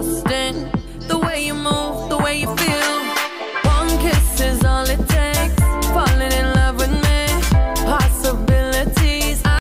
the way you move, the way you feel.